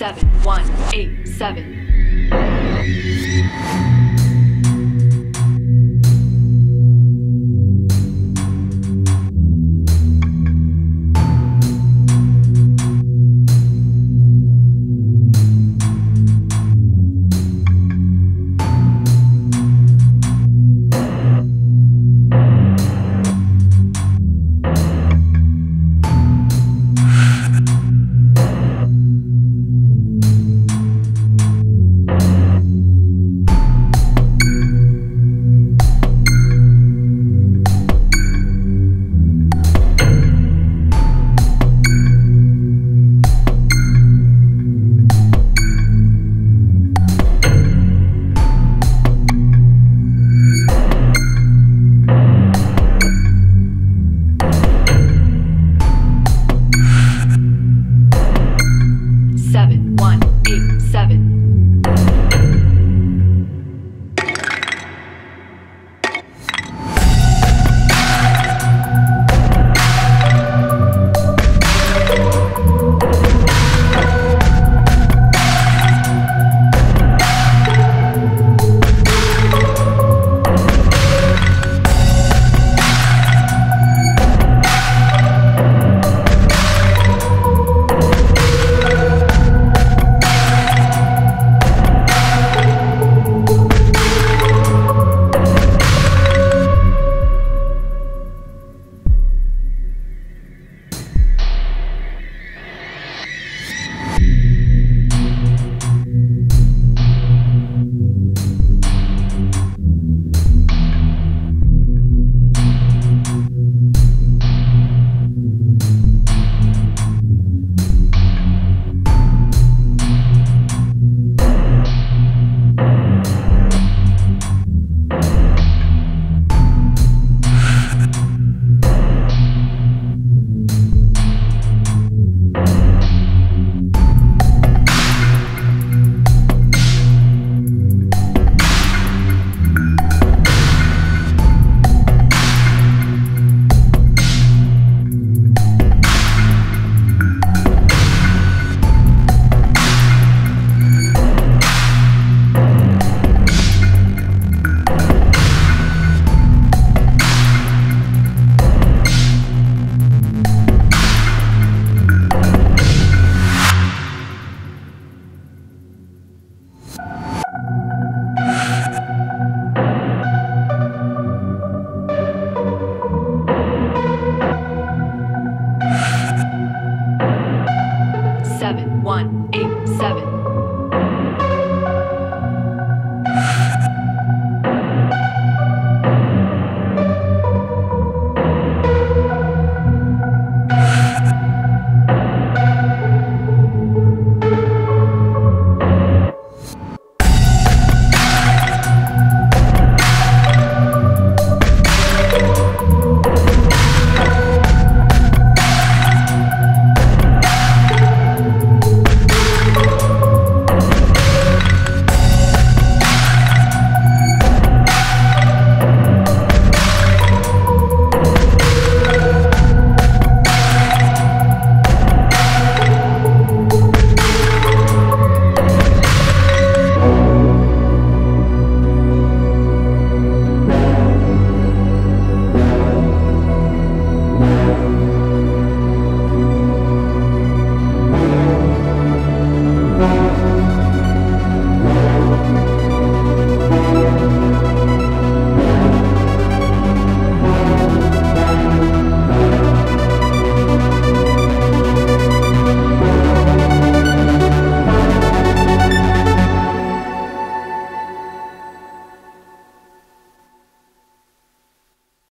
seven one eight seven.